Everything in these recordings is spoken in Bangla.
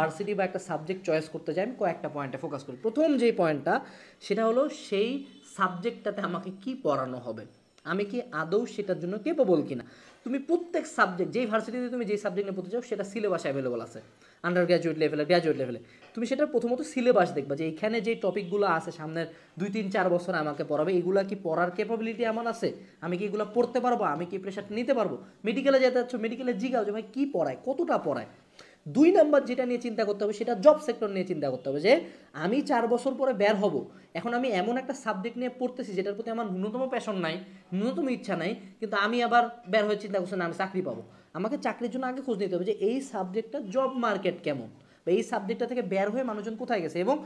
ভার্সিটি বা একটা সাবজেক্ট চয়েস করতে যাই আমি কয়েকটা পয়েন্টে ফোকাস করি। প্রথম যে পয়েন্টটা সেটা হলো সেই সাবজেক্টটাতে আমাকে কি পড়ানো হবে? আমি কি আদৌ সেটার জন্য কেপেবল কিনা? তুমি প্রত্যেক সাবজেক্ট যেই ভার্সিটিতে তুমি যেই সাবজেক্ট নিয়ে পড়তে চাও, সেটা সিলেবাস অ্যাভেলেবল আছে। আন্ডার গ্র্যাজুয়েট লেভেলে গ্র্যাজুয়েট লেভেলে তুমি সেটার প্রথমত সিলেবাস দেখবা যে এখানে যে টপিকগুলো আছে, সামনের দুই, তিন, চার বছর আমাকে পড়াবে, এগুলা কি পড়ার ক্যাপাবিলিটি আমার আছে? আমি কি এগুলো পড়তে পারব? আমি কি প্রেশারটা নিতে পারব? মেডিকেলে যেতে যাচ্ছ মেডিকেলে জিগাও যে ভাই কী পড়ায়, কতটা পড়ায়? দুই নাম্বার যেটা নিয়ে চিন্তা করতে হবে, সেটা জব সেক্টর নিয়ে চিন্তা করতে হবে যে, আমি চার বছর পরে বের হব। এখন আমি এমন একটা সাবজেক্ট নিয়ে পড়তেছি, যেটার প্রতি আমার ন্যূনতম প্যাশন নাই, ন্যূনতম ইচ্ছা নাই, কিন্তু আমি আবার বের হয়ে চিন্তা করছি, না, আমি চাকরি পাবো। আমাকে চাকরির জন্য আগে খোঁজ নিতে হবে যে, এই সাবজেক্টটা জব মার্কেট কেমন? বা এই সাবজেক্টটা থেকে বের হয়ে মানুষজন কোথায় গেছে? এবং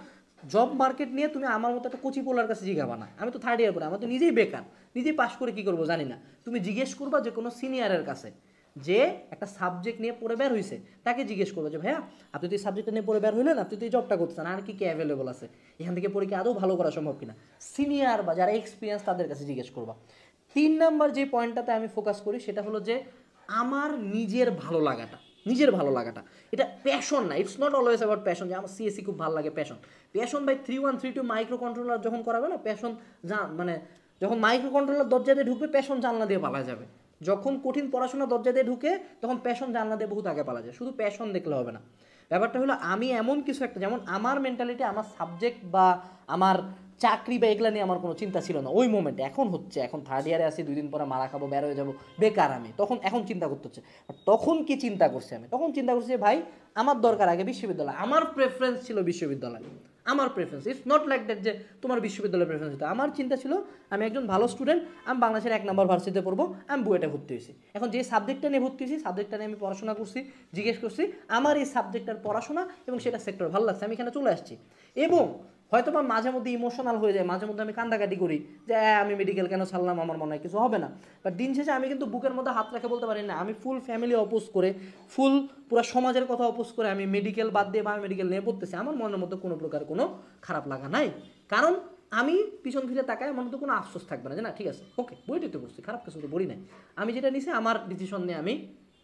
জব মার্কেট নিয়ে তুমি আমার মতো একটা কোচি পোলার কাছে জিজ্ঞাবা না। আমি তো থার্ড ইয়ার পরে আমার তো নিজেই বেকার। নিজেই পাশ করে কি করব জানি না। তুমি জিজ্ঞেস করবা যে কোনো সিনিয়রের কাছে। যে একটা সাবজেক্ট নিয়ে পড়ে বের হয়েছে তাকে জিজ্ঞেস করব যে, ভাইয়া, আপনি তো এই সাবজেক্টটা নিয়ে পড়ে বের হইলেন আপনি তো এই জবটা করতেছেন, আর কি কি অ্যাভেলেবল আছে? এখান থেকে পড়ে কি আদৌ ভালো করা সম্ভব কিনা? সিনিয়র বা যারা এক্সপিরিয়েন্স তাদের কাছে জিজ্ঞেস করবা। তিন নাম্বার যে পয়েন্টটাতে আমি ফোকাস করি, সেটা হলো যে, আমার নিজের ভালো লাগাটা, নিজের ভালো লাগাটা। এটা প্যাশন না it's not always about passion যে আমার সিএসসি খুব ভালো লাগে passion passion by three one three two microcontroller যখন করাবে না প্যাশন মানে যখন মাইক্রো কন্ট্রোলার দরজাতে ঢুকবে প্যাশন জানলা দিয়ে পালা যাবে। যখন কঠিন পড়াশোনা দরজা দিয়ে ঢুকে, তখন প্যাশন জানলা দিয়ে বহুত আগে পালা যায়। শুধু প্যাশন দেখলে হবে না। ব্যাপারটা হলো, আমি এমন কিছু একটা, যেমন আমার মেন্টালিটি আমার সাবজেক্ট বা আমার চাকরি বা এগুলা নিয়ে আমার কোনো চিন্তা ছিল না। ওই মোমেন্টে এখন হচ্ছে, এখন থার্ড ইয়ারে আসি দুই দিন পরে মারা খাব, বের হয়ে যাব, বেকার আমি। তখন, এখন চিন্তা করতে হচ্ছে। তখন কি চিন্তা করছি আমি? তখন চিন্তা করছি ভাই, আমার দরকার আগে বিশ্ববিদ্যালয়। আমার প্রেফারেন্স ছিল বিশ্ববিদ্যালয়। আমার preference it's not like that যে তোমার বিশ্ববিদ্যালয়ের প্রেফারেন্স হতো আমার চিন্তা ছিল, আমি একজন ভালো স্টুডেন্ট আমি বাংলাদেশের এক নম্বর ভার্সিতে পড়ব, আমি বুয়েটে ভর্তি হয়েছি। এখন যে সাবজেক্টটা নিয়ে ভর্তি হয়েছি সাবজেক্টটা নিয়ে আমি পড়াশোনা করছি, জিজ্ঞেস করছি, আমার এই সাবজেক্টটার পড়াশোনা এবং সেটা সেক্টর ভালো লাগছে, আমি এখানে চলে আসছি। এবং হয়তো বা মাঝে মধ্যে ইমোশনাল হয়ে যায় মাঝে মধ্যে আমি কান্দাকাটি করি যে "আহ, আমি মেডিকেল কেন ছাড়লাম? আমার মনে হয় কিছু হবে না। বাট দিন শেষে আমি কিন্তু বুকের মধ্যে হাত রাখে বলতে পারি না আমি ফুল ফ্যামিলি অপোজ করে ফুল পুরো সমাজের কথা অপোজ করে আমি মেডিকেল বাদ দিয়ে বা আমি মেডিকেল নিয়ে পড়তেছি। আমার মনের মধ্যে কোনো প্রকার কোনো খারাপ লাগা নাই। কারণ আমি পিছন ফিরে তাকায় আমার মধ্যে কোনো আফসোস থাকবে না যে না ঠিক আছে ওকে বইটি তো করছি খারাপ কিছু তো বলি নাই। আমি যেটা নিছি আমার ডিসিশন নিয়ে আমি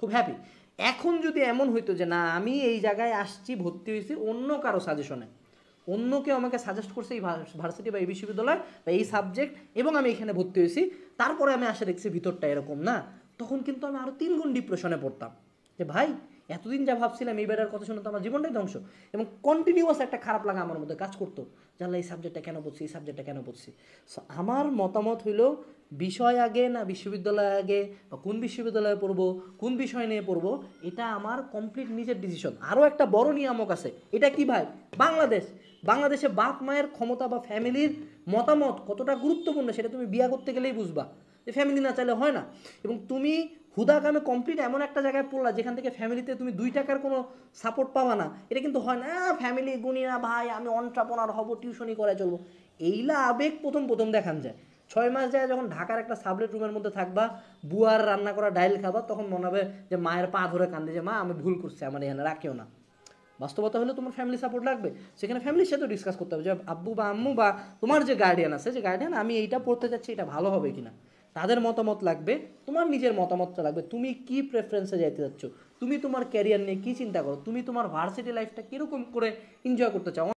খুব হ্যাপি এখন যদি এমন হইতো যে না আমি এই জায়গায় আসছি ভর্তি হয়েছি অন্য কারও সাজেশনে অন্য কেউ আমাকে সাজেস্ট করছে এই ভার্সিটি বা এই বিশ্ববিদ্যালয় বা এই সাবজেক্ট এবং আমি এখানে ভর্তি হয়েছি। তারপরে আমি আসে দেখছি ভিতরটা এরকম না। তখন কিন্তু আমি আরও তিনগুণ ডিপ্রেশনে পড়তাম। যে ভাই এতদিন যা ভাবছিলাম এই বেড়ার কথা শুনে তো আমার জীবনটাই ধ্বংস। এবং কন্টিনিউয়াস একটা খারাপ লাগা আমার মধ্যে কাজ করতো জানলা এই সাবজেক্টটা কেন পড়ছি, এই সাবজেক্টটা কেন পড়ছি। আমার মতামত হইল, বিষয় আগে না বিশ্ববিদ্যালয় আগে, বা কোন বিশ্ববিদ্যালয়ে পড়ব, কোন বিষয় নিয়ে পড়ব, এটা আমার কমপ্লিট নিজের ডিসিশন আরও একটা বড় নিয়ামক আছে, এটা কি ভাই? বাংলাদেশ। বাংলাদেশে বাপ, মায়ের ক্ষমতা বা ফ্যামিলির মতামত কতটা গুরুত্বপূর্ণ, সেটা তুমি বিয়া করতে গেলেই বুঝবা। যে ফ্যামিলি না চাইলে হয় না। এবং তুমি হুদাকামে কমপ্লিট এমন একটা জায়গায় পড়লা যেখান থেকে ফ্যামিলিতে তুমি দুই টাকার কোনো সাপোর্ট পাবা না। এটা কিন্তু হয় না ফ্যামিলি গুনি না ভাই, আমি অন্ট্রাপনার হব টিউশনই করে চলবো। এইলা আবেগ প্রথম প্রথম দেখান যায়। ছয় মাস যায় যখন ঢাকার একটা সাবলেট রুমের মধ্যে থাকবা, বুয়ার রান্না করা ডাইল খাবা, তখন মনে হবে যে মায়ের পা ধরে কান্দে যে, মা, আমি ভুল করছি, আমার এখানে রাখিও না। বাস্তবতা হলে তোমার ফ্যামিলি সাপোর্ট লাগবে। সেখানে ফ্যামিলির সাথেও ডিসকাস করতে হবে যে, আব্বু বা আম্মু বা তোমার যে গার্ডিয়ান আছে, যে গার্ডিয়ান আমি এইটা পড়তে যাচ্ছি এটা ভালো হবে কিনা? তাদের মতামত লাগবে, তোমার নিজের মতামতটা লাগবে। তুমি কি প্রেফারেন্সে যাইতে চাচ্ছ তুমি তোমার ক্যারিয়ার নিয়ে কি চিন্তা করো? তুমি তোমার ভার্সিটি লাইফটা কীরকম করে এনজয় করতে চাও?